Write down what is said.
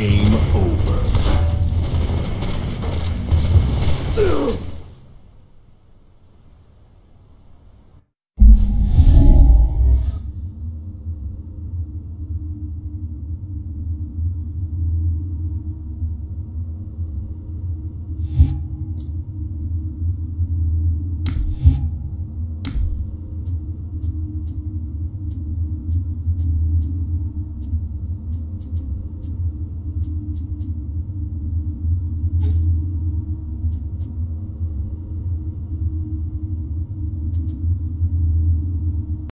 game.